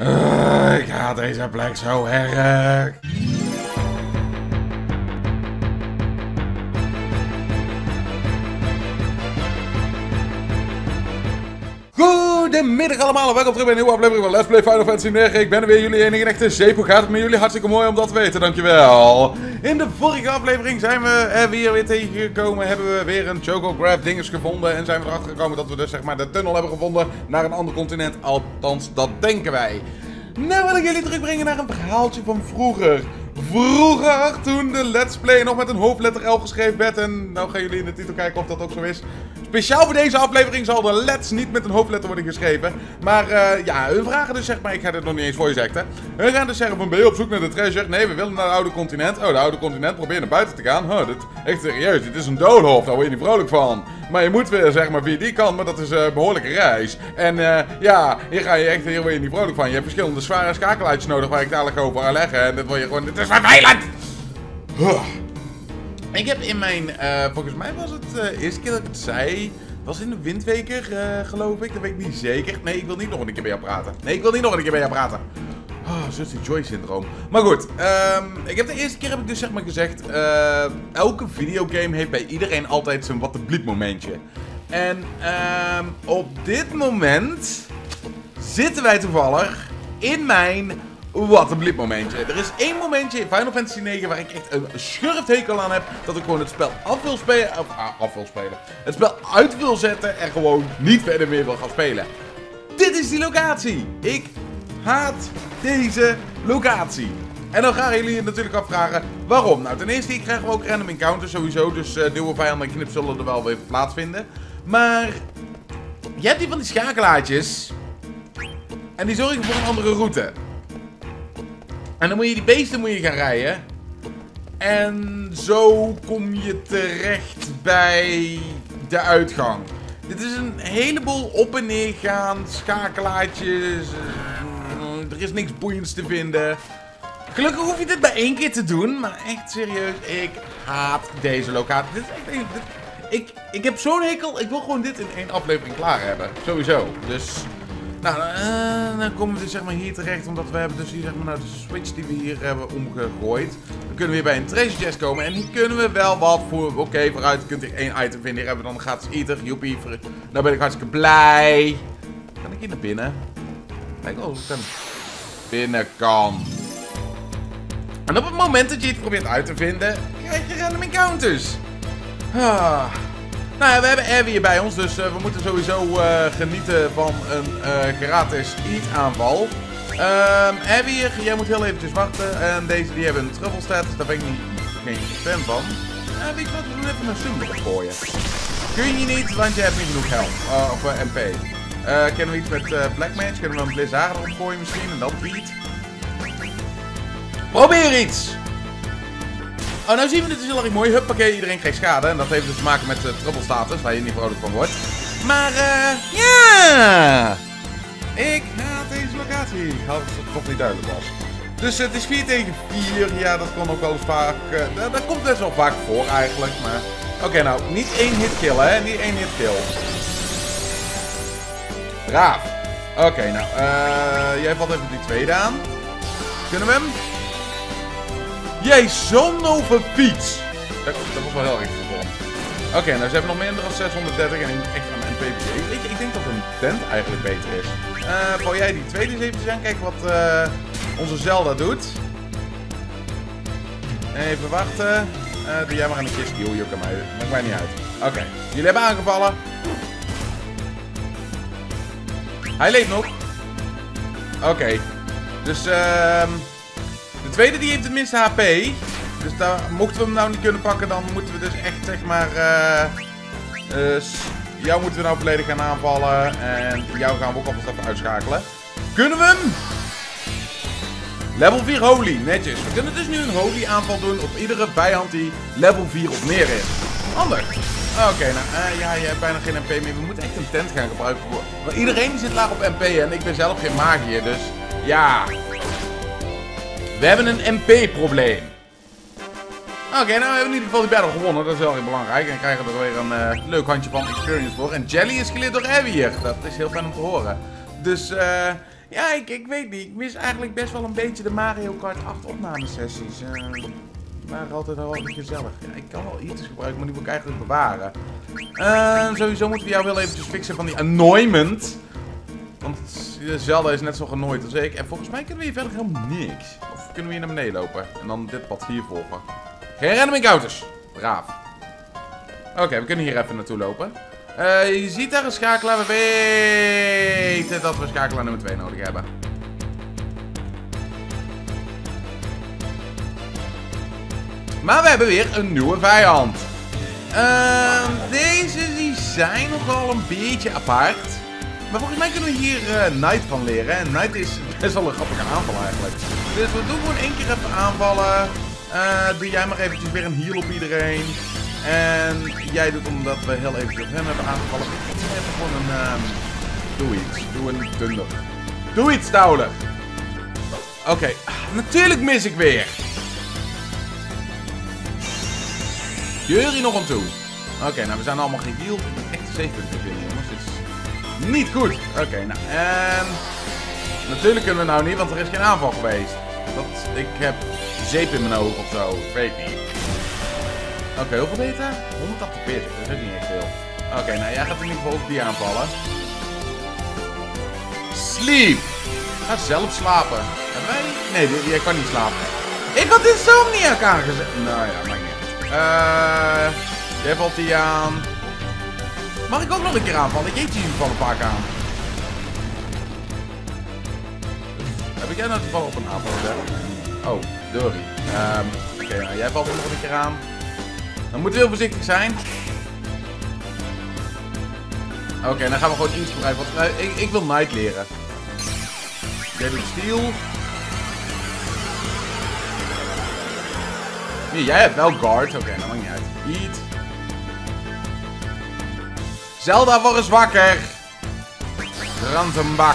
Uh, ik haat deze plek zo erg. Goedemiddag allemaal en welkom terug bij een nieuwe aflevering van Let's Play Final Fantasy 9. Ik ben er weer, jullie enige echte zeep. Hoe gaat het met jullie? Hartstikke mooi om dat te weten, dankjewel. In de vorige aflevering zijn we er weer, weer tegengekomen. Hebben we weer een Chocograph dinges gevonden. En zijn we erachter gekomen dat we dus zeg maar de tunnel hebben gevonden naar een ander continent. Althans, dat denken wij. Nou wil ik jullie terugbrengen naar een verhaaltje van vroeger. Vroeger, toen de Let's Play nog met een hoofdletter L geschreven werd. En nou gaan jullie in de titel kijken of dat ook zo is. Speciaal voor deze aflevering zal de Let's niet met een hoofdletter worden geschreven. Maar uh, ja, hun vragen dus zeg maar, ik ga dit nog niet eens voor je zeggen. Hun gaan dus zeggen van, ben je op zoek naar de treasure? Nee, we willen naar het oude continent. Oh, de oude continent, probeer naar buiten te gaan. Oh, dit, echt serieus, dit is een doolhof, daar word je niet vrolijk van. Maar je moet weer zeg maar via die kant, maar dat is een behoorlijke reis. En uh, ja, hier ga je echt, word je niet vrolijk van. Je hebt verschillende zware schakelaartjes nodig waar ik dadelijk over ga. En dit word je gewoon, dit is vervelend! Ik heb in mijn, uh, volgens mij was het de eerste keer dat ik het zei. Was in de windweker, geloof ik. Dat weet ik niet zeker. Nee, ik wil niet nog een keer bij jou praten. Nee, ik wil niet nog een keer bij jou praten. Oh, Zusty Joy syndroom. Maar goed, um, ik heb de eerste keer heb ik dus zeg maar gezegd. Uh, elke videogame heeft bij iedereen altijd zijn wat de bliep momentje. En um, op dit moment zitten wij toevallig in mijn wat een blip momentje. Er is één momentje in Final Fantasy 9 waar ik echt een schurfthekel aan heb. Dat ik gewoon het spel af wil spelen. Of ah, af wil spelen. Het spel uit wil zetten en gewoon niet verder meer wil gaan spelen. Dit is die locatie. Ik haat deze locatie. En dan gaan jullie je natuurlijk afvragen waarom. Nou, ten eerste krijgen we ook random encounters sowieso. Dus uh, nieuwe vijanden en knip zullen er wel weer plaatsvinden. Maar je hebt die van die schakelaartjes. En die zorgen voor een andere route. En dan moet je die beesten moet je gaan rijden. En zo kom je terecht bij de uitgang. Dit is een heleboel op en neer gaan, schakelaartjes. Er is niks boeiends te vinden. Gelukkig hoef je dit bij één keer te doen. Maar echt serieus, ik haat deze locatie. Dit is echt, ik, ik heb zo'n hekel. Ik wil gewoon dit in één aflevering klaar hebben. Sowieso. Dus nou, uh, dan komen we zeg maar hier terecht, omdat we hebben dus hier zeg maar nou de switch die we hier hebben omgegooid. Dan kunnen we weer bij een treasure chest komen en hier kunnen we wel wat voor, oké, vooruit, je kunt hier één item vinden. Hier hebben we dan gratis eater, joepie, nou ben ik hartstikke blij. Kan ik hier naar binnen? Kijk of ik naar binnen kan. En op het moment dat je het probeert uit te vinden, krijg je random encounters. Ah. Nou we hebben Erwin hier bij ons, dus uh, we moeten sowieso uh, genieten van een uh, gratis eat aanval. Um, jij moet heel eventjes wachten. En deze die hebben een truffle status, daar ben ik niet, geen fan van. Uh, weet je wat, we doen even een symbol gooien. Kun je niet, want je hebt niet genoeg geld. of MP. Kennen we iets met Black Mage? Kunnen we een Blizzard erop gooien misschien? En dat beat? Probeer iets! Oh, nou zien we dit dus heel erg mooi. Huppakee, iedereen krijgt schade. En dat heeft dus te maken met de trouble status, waar je niet vrolijk van wordt. Maar, eh, ja! Ik haat deze locatie. Ik had het toch niet duidelijk was. Dus het is 4 tegen 4. Ja, dat kan ook wel eens vaak... Uh, dat komt best wel vaak voor eigenlijk, maar... Oké, nou, niet één hit kill, hè. Niet één hit kill. Braaf. Oké, nou, eh, jij valt even die tweede aan. Kunnen we hem? Jij zo'n over fiets. Dat, dat, was wel heel erg vervolgd. Oké, nou ze hebben nog minder dan 630 en echt aan NPPG. Weet je, ik denk dat een tent eigenlijk beter is. Uh, val jij die tweede eens even aan, kijken wat uh, onze Zelda doet. Even wachten. Uh, doe jij maar in een kist. Joh, joh, kan mij. Maakt mij niet uit. Oké, jullie hebben aangevallen. Hij leeft nog. Oké. Dus, ehm... De tweede die heeft het minste HP. Dus daar, mochten we hem nou niet kunnen pakken, dan moeten we dus echt zeg maar... Uh, jou moeten we nou volledig gaan aanvallen. En jou gaan we ook alvast even uitschakelen. Kunnen we hem? Level 4 Holy, netjes. We kunnen dus nu een Holy aanval doen op iedere vijand die level 4 of meer is. Handig. Oké, nou, uh, ja, je hebt bijna geen MP meer. We moeten echt een tent gaan gebruiken. Maar iedereen zit laag op MP en ik ben zelf geen magier, dus ja... We hebben een MP-probleem. Oké, nou we hebben in ieder geval die battle gewonnen. Dat is wel heel belangrijk. En krijgen er weer een uh, leuk handje van experience voor. En Jelly is geleerd door hier. Dat is heel fijn om te horen. Dus uh, Ja, ik, ik weet niet. Ik mis eigenlijk best wel een beetje de Mario Kart 8 opnamesessies. Uh, waren altijd wel wat gezellig. Ja, ik kan wel iets gebruiken, maar die wil ik eigenlijk bewaren. Uh, sowieso moeten we jou wel eventjes fixen van die annoyment. Want Zelda is net zo genooid als ik. En volgens mij kunnen we hier verder helemaal niks. Of kunnen we hier naar beneden lopen? En dan dit pad hier volgen. Geen random encounters. Braaf. Oké, we kunnen hier even naartoe lopen. Uh, je ziet daar een schakelaar. We weten dat we schakelaar nummer 2 nodig hebben. Maar we hebben weer een nieuwe vijand. Uh, deze die zijn nogal een beetje apart. Maar volgens mij kunnen we hier uh, Knight van leren. En Knight is best wel een grappige aanval eigenlijk. Dus we doen gewoon één keer even aanvallen. Uh, doe jij maar eventjes weer een heal op iedereen. En jij doet omdat we heel even op hem hebben aangevallen. Even gewoon een... Um, doe iets. Doe een thunder. Doe iets, Tauler. Oké, natuurlijk mis ik weer. Jullie nog aan toe. Oké, nou we zijn allemaal. Ik ben echt safe punten vinden, jongens. Dit is niet goed. Oké, nou en... Natuurlijk kunnen we nou niet, want er is geen aanval geweest. Dat, ik heb zeep in mijn ogen of zo. Weet niet. Oké, okay, hoeveel beter? 148, dat is ook niet echt veel. Oké, nou jij gaat in ieder geval die aanvallen. Sleep! Ga zelf slapen. Hebben wij? Nee, jij kan niet slapen. Ik had insomniac aangezet. Nou ja, uit. Uh, jij valt die aan. Mag ik ook nog een keer aanvallen? Ik eet je in ieder geval een paar aan. Heb jij nou toevallig op een aanval gezet? Oh, Dory. Um, Oké, nou jij valt nog een keer aan. Dan moeten we heel voorzichtig zijn. Oké, dan gaan we gewoon iets gebruiken. Ik, ik, wil Knight leren. Jij Steel. Jij hebt wel Guard. Oké, okay, dat maakt niet uit. Eat. Zelda, word eens wakker. Rantenbak.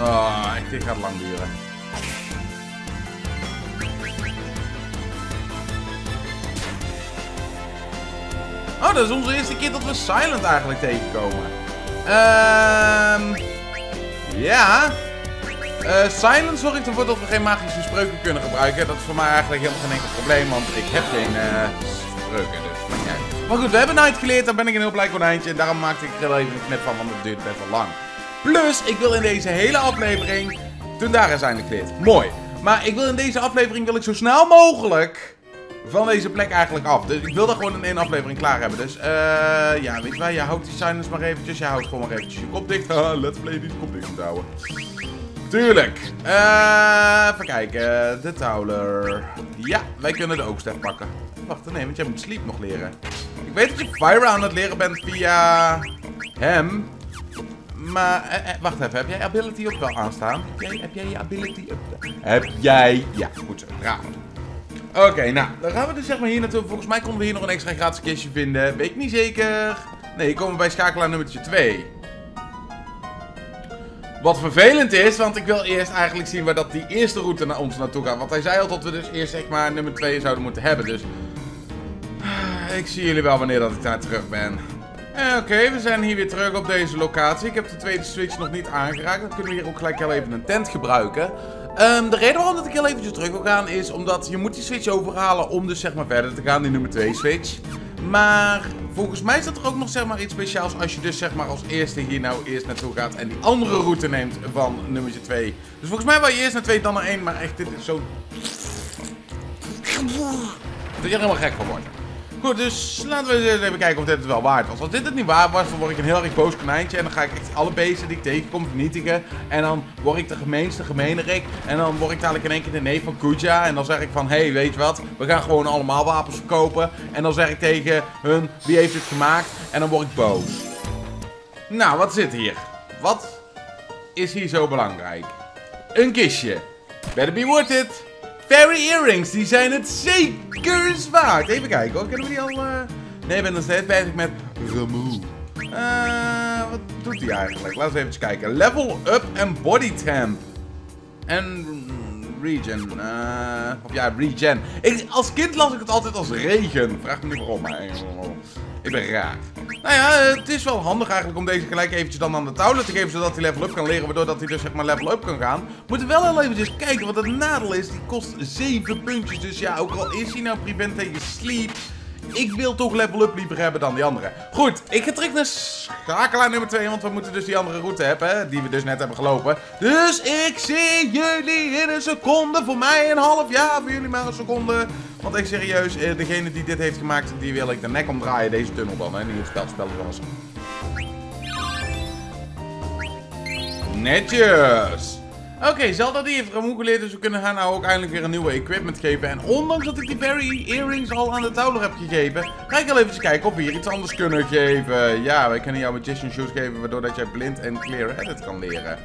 Oh, dit gaat lang duren. Oh, dat is onze eerste keer dat we Silent eigenlijk tegenkomen. Ehm... ja. Uh, Silent zorgt ervoor dat we geen magische spreuken kunnen gebruiken. Dat is voor mij eigenlijk helemaal geen enkel probleem, want ik heb geen uh, spreuken. Dus, maar goed, we hebben Night geleerd. Daar ben ik een heel blij konijntje. En daarom maakte ik er even een knip van, want het duurt best wel lang. Plus, ik wil in deze hele aflevering... Daar eindelijk geleerd. Mooi. Maar ik wil in deze aflevering wil ik zo snel mogelijk van deze plek eigenlijk af. Dus ik wil dat gewoon in één aflevering klaar hebben. Dus uh, ja, weet je wel, je houdt die silence maar eventjes. Je houdt gewoon maar eventjes je kop dicht. let's play die kop dicht houden. Tuurlijk. Uh, even kijken. De Towler. Ja, wij kunnen de oogstef pakken. Wacht, nee, want jij moet Sleep nog leren. Ik weet dat je Fire aan het leren bent via hem. Maar, eh, eh, wacht even. Heb jij ability ook wel aanstaan? Heb jij, heb jij je ability up? Heb jij... Ja, goed zo. Oké, nou, dan gaan we dus zeg maar hier naartoe. Volgens mij konden we hier nog een extra gratis kistje vinden. Weet ik niet zeker. Nee, komen we bij schakelaar nummertje 2. Wat vervelend is, want ik wil eerst eigenlijk zien waar dat die eerste route naar ons naartoe gaat. Want hij zei al dat we dus eerst zeg maar nummer 2 zouden moeten hebben, dus... Ik zie jullie wel wanneer dat ik daar terug ben. Eh, Oké, we zijn hier weer terug op deze locatie. Ik heb de tweede switch nog niet aangeraakt. Dan kunnen we hier ook gelijk heel even een tent gebruiken. Um, de reden waarom dat ik heel eventjes terug wil gaan is omdat je moet die switch overhalen om dus zeg maar verder te gaan, die nummer 2 switch. Maar volgens mij is dat er ook nog zeg maar iets speciaals als je dus zeg maar als eerste hier nou eerst naartoe gaat en die andere route neemt van nummer 2. Dus volgens mij wil je eerst naar 2 dan naar 1, maar echt dit is zo... Dat je helemaal gek van wordt. Goed, dus laten we eens even kijken of dit het wel waard was. Als dit het niet waard was, dan word ik een heel erg boos konijntje. En dan ga ik echt alle beesten die ik tegenkom vernietigen. En dan word ik de gemeenste gemeenerik. En dan word ik dadelijk in één keer de neef van Kuja. En dan zeg ik van, hé, hey, weet je wat? We gaan gewoon allemaal wapens verkopen. En dan zeg ik tegen hun, wie heeft het gemaakt? En dan word ik boos. Nou, wat zit hier? Wat is hier zo belangrijk? Een kistje. Better be worth it. Fairy earrings, die zijn het zeker waard. Even kijken hoor, kunnen we die al... Uh... Nee, ben nog steeds bezig met remove. Uh, wat doet hij eigenlijk? Laten we even kijken. Level up en body temp. En regen. Uh, of ja, regen. Ik, als kind las ik het altijd als regen. Vraag me niet waarom. Maar Ik ben raar. Nou ja, het is wel handig eigenlijk om deze gelijk eventjes dan aan de touwlet te geven, zodat hij level up kan leren, waardoor dat hij dus zeg maar level up kan gaan. Moeten wel heel eventjes kijken, wat het nadeel is, die kost 7 puntjes. Dus ja, ook al is hij nou prevent tegen sleep, ik wil toch level up liever hebben dan die andere. Goed, ik ga terug naar schakelaar nummer 2, want we moeten dus die andere route hebben, die we dus net hebben gelopen. Dus ik zie jullie in een seconde, voor mij een half jaar, voor jullie maar een seconde. Want echt serieus, eh, degene die dit heeft gemaakt, die wil ik de nek omdraaien, deze tunnel dan, hè, die het spel, was. Netjes. Oké, Zelda die heeft Ramoe geleerd, dus we kunnen haar nou ook eindelijk weer een nieuwe equipment geven. En ondanks dat ik die Berry Earrings al aan de touwler heb gegeven, ga ik al even kijken of we hier iets anders kunnen geven. Ja, wij kunnen jou Magician Shoes geven, waardoor dat jij blind en clear headed kan leren.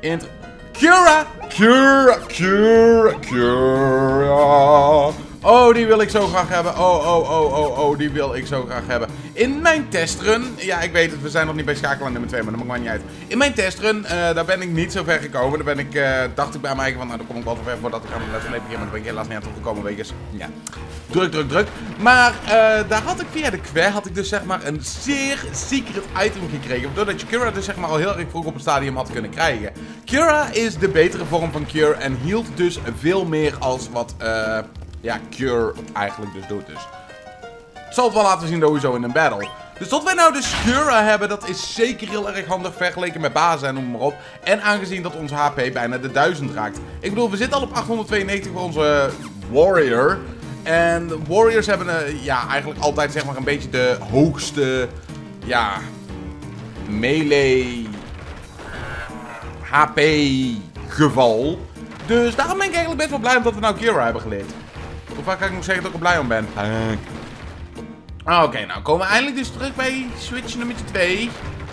Int Cura! Cura! Cura! Cura! Oh, die wil ik zo graag hebben. Oh, oh, oh, oh, oh, die wil ik zo graag hebben. In mijn testrun, ja, ik weet het, we zijn nog niet bij schakelaar nummer 2, maar dat maakt niet uit. In mijn testrun, uh, daar ben ik niet zo ver gekomen. Daar ben ik, uh, dacht ik bij mij van, nou, dan kom ik wel zo ver voordat ik aan de les begin, maar daar ben ik helaas niet aan toegekomen wegens, ja, druk, druk, druk. Maar uh, daar had ik via de Quer, had ik dus zeg maar een zeer secret item gekregen. Doordat je Cura dus zeg maar al heel erg vroeg op het stadium had kunnen krijgen. Cura is de betere vorm van Cure en hield dus veel meer als wat, eh ja, Cure eigenlijk dus doet. Dus zal het wel laten zien sowieso in een battle. Dus tot wij nou de Cura hebben, dat is zeker heel erg handig vergeleken met bazen en noem maar op. En aangezien dat onze HP bijna de 1000 raakt. Ik bedoel, we zitten al op 892 voor onze Warrior. En Warriors hebben uh, ja, eigenlijk altijd zeg maar een beetje de hoogste ja, melee HP geval. Dus daarom ben ik eigenlijk best wel blij omdat we nou Kira hebben geleerd. Hoe vaak kan ik nog zeggen dat ik er blij om ben? Ah, Oké, nou komen we eindelijk dus terug bij Switch nummer 2.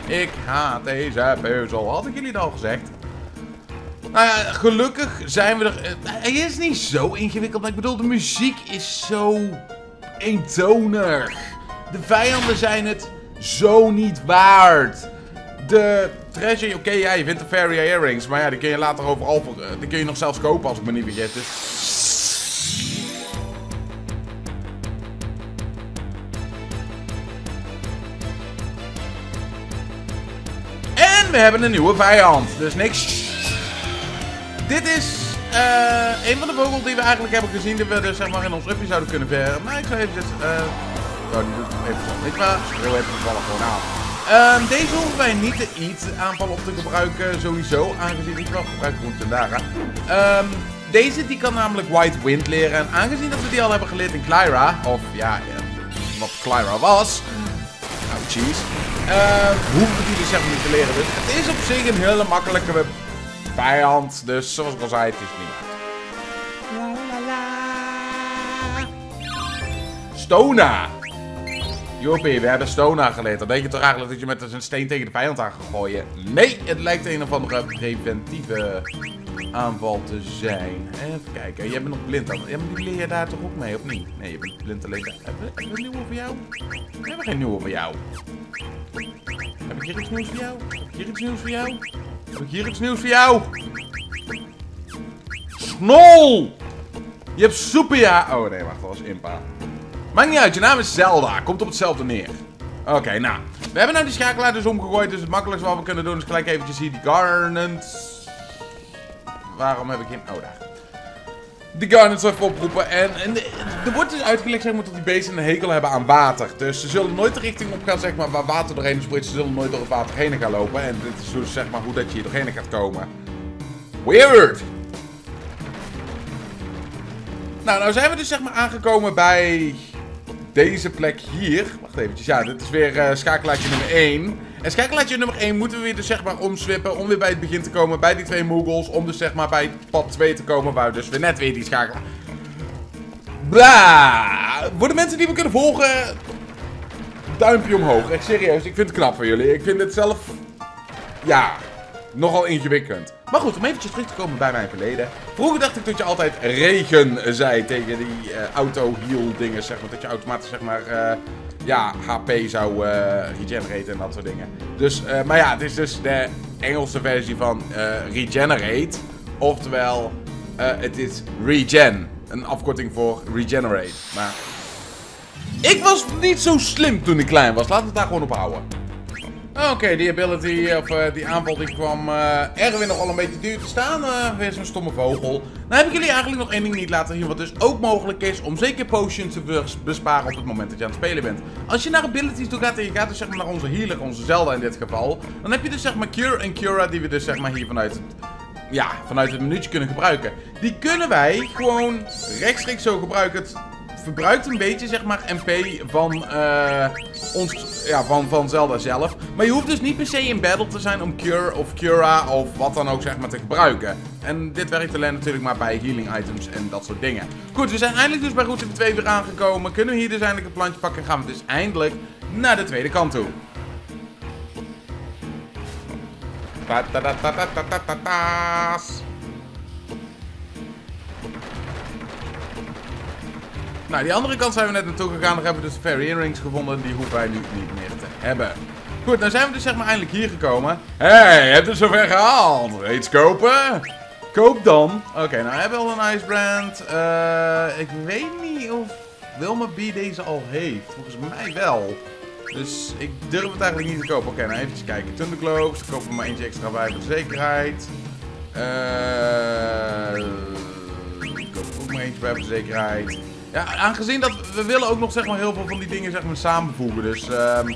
Ik haat deze puzzel. Had ik jullie dat al gezegd? Nou ja, gelukkig zijn we er... Hij is niet zo ingewikkeld, maar ik bedoel, de muziek is zo eentonig. De vijanden zijn het zo niet waard. De treasure, oké, ja, je vindt de fairy earrings, maar ja, die kun je later overal, die kun je nog zelfs kopen als ik me niet vergis. Dus we hebben een nieuwe vijand. Dus niks. Dit is uh, een van de vogels die we eigenlijk hebben gezien. Die we dus zeg maar in ons uppie zouden kunnen verren. Maar ik zou even... Uh, oh, die doet even zo. Weet je even toevallig gewoon aan. Um, deze hoeven wij niet de eat aanval op te gebruiken sowieso. Aangezien ik wel gebruik groente Dara. Um, deze die kan namelijk White Wind leren. En aangezien dat we die al hebben geleerd in Clyra. Of ja, wat Clyra was. Oh, cheese. Hoeven we die zeg niet te leren. Dus het is op zich een hele makkelijke vijand. Dus zoals ik al zei, het is niet Stona. Joppie, we hebben Stona geleerd. Dan denk je toch eigenlijk dat je met een steen tegen de vijand aan gaat gooien. Nee, het lijkt een of andere preventieve aanval te zijn. Even kijken, jij bent nog blind dan. Ja, maar leer je daar toch ook mee, of niet? Nee, je bent blind alleen. Hebben we, een nieuwe voor jou? We hebben geen nieuwe voor jou. Heb ik hier iets nieuws voor jou? Heb ik hier iets nieuws voor jou? Heb ik hier iets nieuws voor jou? Snol! Je hebt Soepia. Oh nee, wacht, dat was Impa. Maakt niet uit, je naam is Zelda. Komt op hetzelfde neer. Oké, nou. We hebben nou die schakelaar dus omgegooid. Dus het makkelijkste wat we kunnen doen is gelijk eventjes hier die garnets. Waarom heb ik geen... Oh, daar. De garnets even oproepen. En, en er wordt dus uitgelegd zeg maar, dat die beesten een hekel hebben aan water. Dus ze zullen nooit de richting op gaan zeg maar, waar water doorheen sproeit. Ze zullen nooit door het water heen gaan lopen. En dit is dus zeg maar, hoe dat je hier doorheen gaat komen. Weird! Nou, nou zijn we dus zeg maar aangekomen bij deze plek hier. Wacht eventjes, ja, dit is weer uh, nummer 1. En schakelaartje nummer 1 moeten we weer dus zeg maar omswippen om weer bij het begin te komen, bij die twee Moogles. Om dus zeg maar bij pad 2 te komen, waar we dus weer net weer die schakelaar... Bla! Voor de mensen die me kunnen volgen, duimpje omhoog. Echt serieus, ik vind het knap van jullie. Ik vind het zelf, ja, nogal ingewikkeld. Maar goed, om eventjes terug te komen bij mijn verleden. Vroeger dacht ik dat je altijd regen zei tegen die uh, auto-heal dingen, zeg maar. Dat je automatisch, zeg maar, uh, ja, HP zou uh, regeneraten en dat soort dingen. Dus, maar ja, het is dus de Engelse versie van regenerate. Oftewel, het is regen. Een afkorting voor regenerate. Maar Ik was niet zo slim toen ik klein was. Laten we het daar gewoon op houden. Oké, die ability, of uh, die aanval, die kwam uh, Erwin nogal een beetje duur te staan. Uh, weer zo'n stomme vogel. Nou heb ik jullie eigenlijk nog één ding niet laten zien, wat dus ook mogelijk is om zeker potions te besparen op het moment dat je aan het spelen bent. Als je naar abilities toe gaat en je gaat dus zeg maar naar onze healer, onze Zelda in dit geval, dan heb je dus zeg maar Cure en Cura die we dus zeg maar hier vanuit ja, vanuit het minuutje kunnen gebruiken. Die kunnen wij gewoon rechtstreeks zo gebruiken. Verbruikt een beetje, zeg maar, MP van, uh, ons, ja, van, van Zelda zelf. Maar je hoeft dus niet per se in battle te zijn om Cure of Cura of wat dan ook, zeg maar, te gebruiken. En dit werkt alleen natuurlijk maar bij healing items en dat soort dingen. Goed, we zijn eindelijk dus bij route 2 weer aangekomen. Kunnen we hier dus eindelijk een plantje pakken en gaan we dus eindelijk naar de tweede kant toe. Nou, die andere kant zijn we net naartoe gegaan. Daar hebben we dus fairy earrings gevonden. Die hoeven wij nu niet meer te hebben. Goed, dan zijn we dus zeg maar eindelijk hier gekomen. Hé, hey, je hebt het zover gehaald. Iets kopen? Koop dan. Oké, nou, we hebben al een ice brand. Uh, ik weet niet of Wilma B deze al heeft. Volgens mij wel. Dus ik durf het eigenlijk niet te kopen. Oké, nou even kijken. Thunderglobes. Dan kopen we maar eentje extra bij voor de zekerheid. Eh... ik koop ook maar eentje bij voor de zekerheid. Ja, aangezien dat we willen ook nog zeg maar heel veel van die dingen zeg maar samenvoegen. Dus um,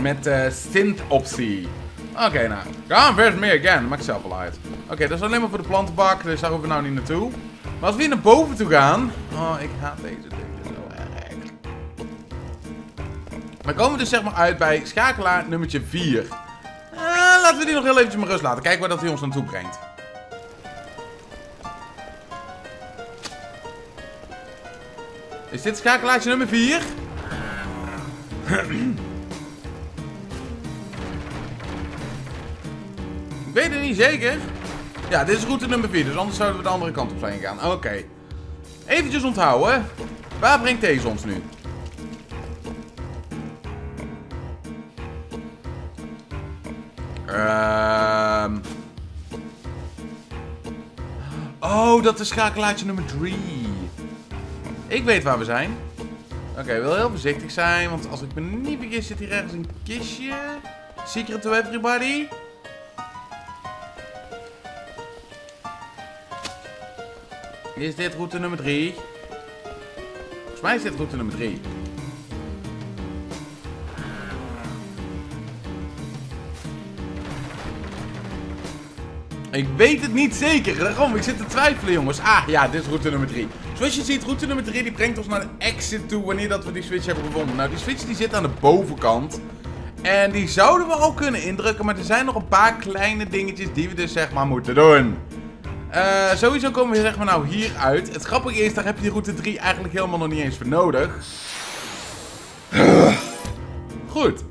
met uh, synth optie. Oké, nou. Gaan vers meer again. Maakt zelf wel uit. Oké, dat is alleen maar voor de plantenbak. Dus daar hoeven we nou niet naartoe. Maar als we hier naar boven toe gaan. Oh, ik haat deze dingen zo erg. Dan komen we dus zeg maar uit bij schakelaar nummertje 4. Uh, eh, laten we die nog heel eventjes maar rust laten. Kijken waar dat hij ons naartoe brengt. Is dit schakelaartje nummer 4? Ik weet het niet zeker. Ja, dit is route nummer 4, dus anders zouden we de andere kant op zijn gaan. Oké. Eventjes onthouden. Waar brengt deze ons nu? Ehm... Oh, dat is schakelaartje nummer 3. Ik weet waar we zijn. Oké, okay, wil heel voorzichtig zijn, want als ik me niet vergis zit hier ergens een kistje. Secret to everybody. Is dit route nummer 3? Volgens mij is dit route nummer 3. Ik weet het niet zeker. Daarom, ik zit te twijfelen, jongens. Ah, ja, dit is route nummer 3. Zoals je ziet, route nummer 3 die brengt ons naar de exit toe wanneer dat we die switch hebben gevonden. Nou, die switch die zit aan de bovenkant. En die zouden we al kunnen indrukken, maar er zijn nog een paar kleine dingetjes die we dus zeg maar moeten doen. Uh, sowieso komen we zeg maar nou hier uit. Het grappige is, daar heb je die route 3 eigenlijk helemaal nog niet eens voor nodig. Goed.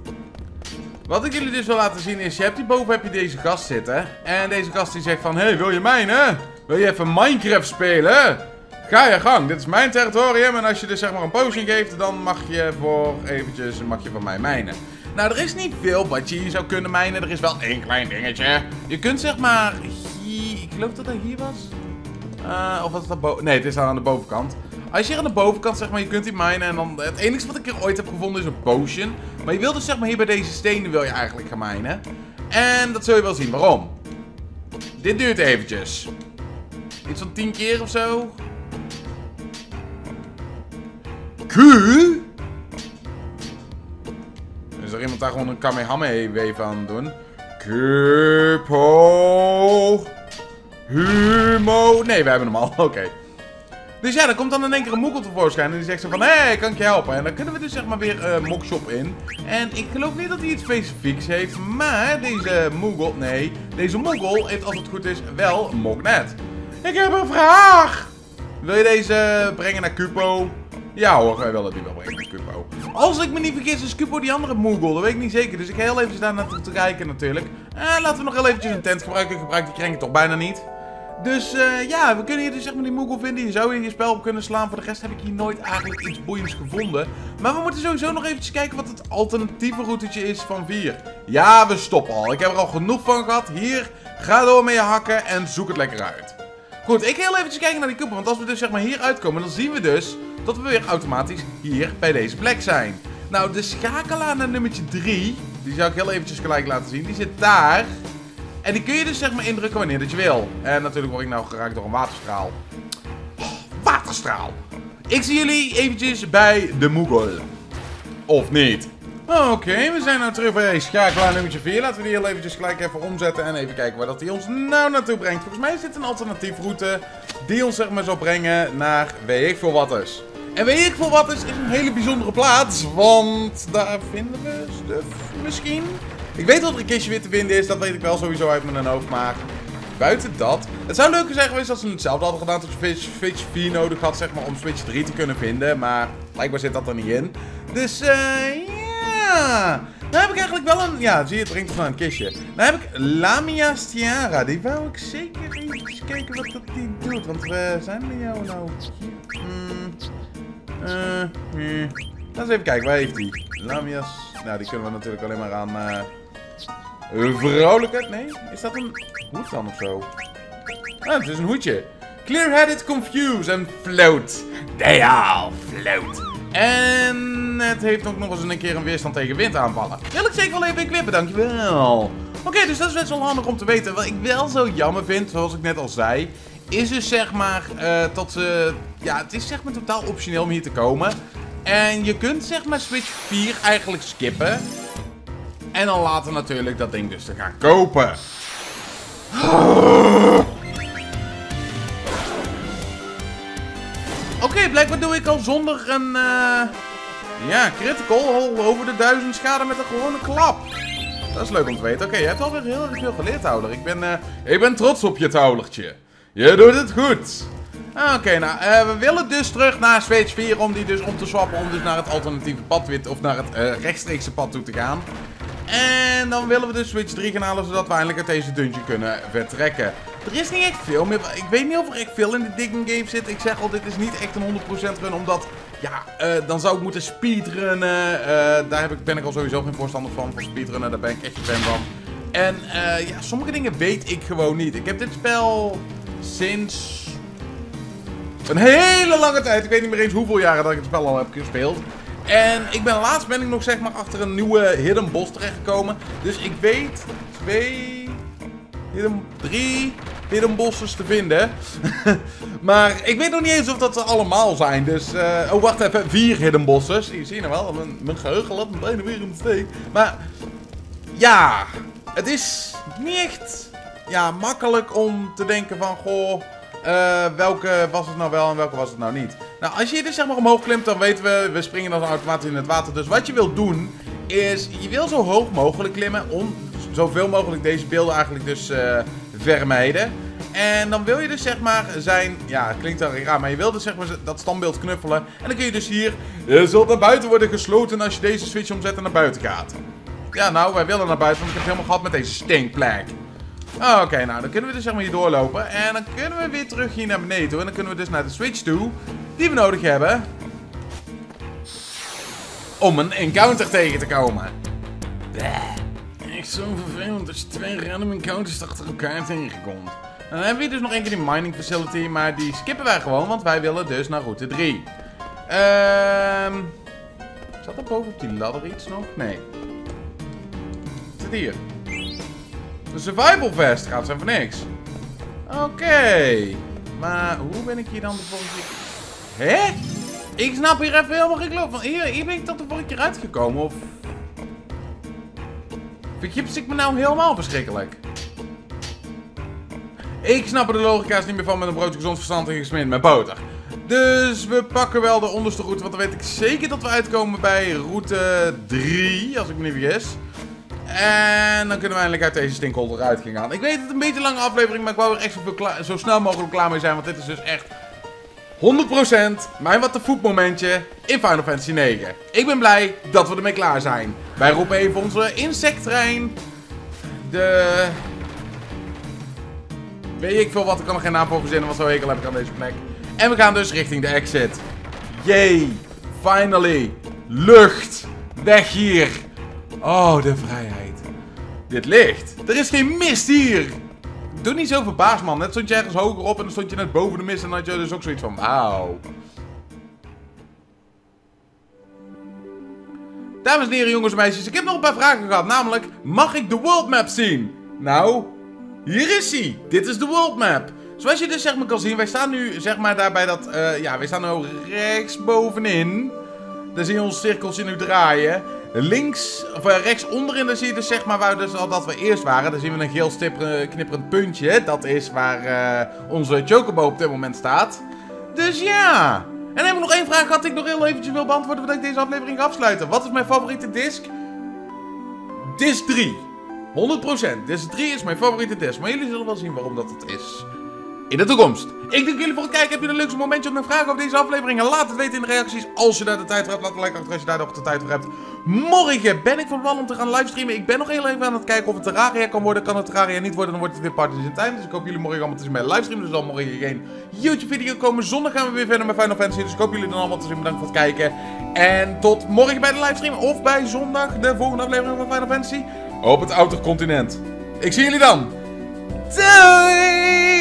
Wat ik jullie dus wil laten zien is, je hebt hierboven heb je deze gast zitten. En deze gast die zegt van, hey, wil je mijnen? Wil je even Minecraft spelen? Ga je gang, dit is mijn territorium. En als je dus zeg maar een potion geeft, dan mag je voor eventjes mag je van mij mijnen. Nou, er is niet veel wat je hier zou kunnen mijnen. Er is wel één klein dingetje. Je kunt zeg maar hier... Ik geloof dat dat hier was. Uh, of was het boven? Nee, het is aan de bovenkant. Als je hier aan de bovenkant, zeg maar, je kunt die minen en dan... Het enige wat ik er ooit heb gevonden is een potion. Maar je wilt dus, zeg maar, hier bij deze stenen wil je eigenlijk gaan minen. En dat zul je wel zien. Waarom? Dit duurt eventjes. Iets van 10 keer of zo. Q? Is er iemand daar gewoon een Kamehameha-wave aan doen? Kupo. Humo. Nee, we hebben hem al. Oké. Dus ja, dan komt dan in één keer een tevoorschijn. En die zegt zo van, hé, hey, kan ik je helpen? En dan kunnen we dus zeg maar weer uh, Mokshop in. En ik geloof niet dat hij iets specifieks heeft. Maar deze Moogle, nee, deze Moogle heeft als het goed is wel Moknet. Ik heb een vraag! Wil je deze brengen naar Cupo? Ja hoor, wij willen die wel brengen naar Cupo. Als ik me niet vergis is Cupo die andere Moogle, dat weet ik niet zeker. Dus ik ga heel even daar naartoe te kijken natuurlijk. En laten we nog heel eventjes een tent gebruiken. Ik gebruik die krenken toch bijna niet. Dus uh, ja, we kunnen hier dus zeg maar die Moogle vinden. Je zou hier je spel op kunnen slaan. Voor de rest heb ik hier nooit eigenlijk iets boeiends gevonden. Maar we moeten sowieso nog eventjes kijken wat het alternatieve routetje is van 4. Ja, we stoppen al. Ik heb er al genoeg van gehad. Hier, ga door met je hakken en zoek het lekker uit. Goed, ik heel eventjes kijken naar die kuppel. Want als we dus zeg maar hier uitkomen, dan zien we dus dat we weer automatisch hier bij deze plek zijn. Nou, de schakelaar naar nummertje 3, die zou ik heel eventjes gelijk laten zien. Die zit daar. En die kun je dus zeg maar indrukken wanneer dat je wil. En natuurlijk word ik nou geraakt door een waterstraal. Waterstraal! Ik zie jullie eventjes bij de Moogle. Of niet? Oké, we zijn nou terug bij schakelaar nummer 4. Laten we die heel eventjes gelijk even omzetten en even kijken waar dat die ons nou naartoe brengt. Volgens mij is dit een alternatief route die ons zeg maar zal brengen naar weet ik veel wat is. En weet ik veel wat is, is een hele bijzondere plaats, want daar vinden we stuff misschien. Ik weet dat er een kistje weer te vinden is, dat weet ik wel sowieso uit mijn hoofd, maar buiten dat... Het zou leuker zijn geweest als ze hetzelfde hadden gedaan tot je Switch 4 nodig had, zeg maar, om Switch 3 te kunnen vinden, maar blijkbaar zit dat er niet in. Dus, eh, ja... Nou heb ik eigenlijk wel een... Ja, zie je, het ons naar een kistje. Nou heb ik Lamia Stiara. Die wou ik zeker even kijken wat dat die doet. Want we zijn met jou nou... Uh. Laten we even kijken, waar heeft die? Lamia's... Nou, die kunnen we natuurlijk alleen maar aan... Uh, vrouwelijkheid? Nee? Is dat een hoed dan of zo? Ah, het is een hoedje. Clear-headed, confused and float. They all float. En het heeft ook nog eens een keer een weerstand tegen windaanvallen. Wil ik zeker wel even equippen, dankjewel. Oké, dus dat is best wel handig om te weten. Wat ik wel zo jammer vind, zoals ik net al zei, is dus zeg maar uh, tot ze... ja, het is zeg maar totaal optioneel om hier te komen. En je kunt zeg maar Switch 4 eigenlijk skippen. En dan later natuurlijk dat ding dus te gaan kopen. Oké, blijkbaar doe ik al zonder een... Uh, ja, critical over de duizend schade met een gewone klap. Dat is leuk om te weten. Oké, je hebt alweer heel erg veel geleerd, Houder. Ik ben, uh, ik ben trots op je, Touwlertje. Je doet het goed. Oké, nou, uh, we willen dus terug naar Switch 4 om die dus om te swappen, om dus naar het alternatieve pad, of naar het rechtstreekse pad toe te gaan. En dan willen we dus Switch 3 gaan halen, zodat we eindelijk uit deze dungeon kunnen vertrekken. Er is niet echt veel meer, ik weet niet of er echt veel in de digging game zit. Ik zeg al, dit is niet echt een 100% run, omdat, ja, uh, dan zou ik moeten speedrunnen. daar heb ik, ben ik al sowieso geen voorstander van, van speedrunnen, daar ben ik echt een fan van. En ja, sommige dingen weet ik gewoon niet. Ik heb dit spel sinds een hele lange tijd. Ik weet niet meer eens hoeveel jaren dat ik het spel al heb gespeeld. En ik ben laatst ben ik nog zeg maar achter een nieuwe hidden boss terechtgekomen. Dus ik weet twee, hidden, drie hidden bosses te vinden. maar ik weet nog niet eens of dat ze allemaal zijn. Dus, uh, oh wacht even, vier hidden bosses. Je ziet nou wel, mijn, mijn geheugen laat me bijna weer in de steek. Maar ja, het is niet echt ja, makkelijk om te denken van, goh... Uh, welke was het nou wel en welke was het nou niet? Nou, als je hier dus zeg maar omhoog klimt, dan weten we, we springen dan automatisch in het water. Dus wat je wilt doen, is je wil zo hoog mogelijk klimmen om zoveel mogelijk deze beelden eigenlijk dus uh, En dan wil je dus zeg maar zijn, ja het klinkt wel raar, maar je wil dus zeg maar dat standbeeld knuffelen. En dan kun je dus hier, je zult naar buiten worden gesloten als je deze switch omzet en naar buiten gaat. Ja nou, wij willen naar buiten, want ik heb het helemaal gehad met deze stinkplek. Oké, nou dan kunnen we dus zeg maar hier doorlopen. En dan kunnen we weer terug hier naar beneden toe. En dan kunnen we dus naar de switch toe. Die we nodig hebben. Om een encounter tegen te komen. Zo vervelend als je twee random encounters achter elkaar tegenkomt. Dan hebben we dus nog één keer die mining facility. Maar die skippen wij gewoon, want wij willen dus naar route 3. Ehm... Zat er boven op die ladder iets nog? Nee. Zit hier. De survival vest gaat zijn voor niks. Oké. Maar hoe ben ik hier dan de volgende keer... Hé? Ik snap hier even helemaal geen geloof van. Hier, hier ben ik tot de vorige keer uitgekomen, of... Vergips ik me nou helemaal verschrikkelijk? Ik snap er de logica's niet meer van met een broodje gezond verstand en gesmeerd met boter. Dus we pakken wel de onderste route, want dan weet ik zeker dat we uitkomen bij route 3, als ik me niet vergis. En dan kunnen we eindelijk uit deze stinkhol eruit gaan. Ik weet het een beetje lange aflevering, maar ik wou er echt zo snel mogelijk klaar mee zijn. Want dit is dus echt 100% mijn wat de voet momentje in Final Fantasy 9. Ik ben blij dat we ermee klaar zijn. Wij roepen even onze insecttrein. De... Weet ik veel wat, ik kan er geen naam voor verzinnen, want zo hekel heb ik aan deze plek. En we gaan dus richting de exit. Yay! Finally! Lucht! Weg hier! Oh, de vrijheid. Dit licht. Er is geen mist hier. Doe niet zo verbaasd, man. Net stond je ergens hoger op en dan stond je net boven de mist. En dan had je dus ook zoiets van, wauw. Dames en heren, jongens en meisjes, ik heb nog een paar vragen gehad. Namelijk, mag ik de world map zien? Nou, hier is hij. Dit is de world map. Zoals je dus zeg maar kan zien, wij staan nu zeg maar daar bij dat, uh, ja, wij staan nu rechts bovenin. Daar zie je ons cirkeltje nu draaien. Links, of uh, rechts onderin, daar zie je dus zeg maar waar dus al dat we eerst waren. Daar zien we een geel knipperend puntje. Dat is waar uh, onze chocobo op dit moment staat. Dus ja. En dan heb ik nog één vraag gehad ik nog heel eventjes wil beantwoorden voordat ik deze aflevering ga afsluiten. Wat is mijn favoriete disc? Disc 3. 100%. Disc 3 is mijn favoriete disc. Maar jullie zullen wel zien waarom dat het is in de toekomst. Ik dank jullie voor het kijken. Heb je een leukste momentje om een vraag over deze aflevering? Laat het weten in de reacties als je daar de tijd voor hebt. Laat een like achter als je daar nog de tijd voor hebt. Morgen ben ik van plan om te gaan livestreamen. Ik ben nog heel even aan het kijken of het Terraria kan worden. Kan het Terraria niet worden, dan wordt het weer Partners in Time. Dus ik hoop jullie morgen allemaal te zien bij livestream. Dus dan morgen geen YouTube video komen. Zondag gaan we weer verder met Final Fantasy. Dus ik hoop jullie dan allemaal te zien. Bedankt voor het kijken. En tot morgen bij de livestream. Of bij zondag de volgende aflevering van Final Fantasy. Op het outer continent. Ik zie jullie dan. Doei!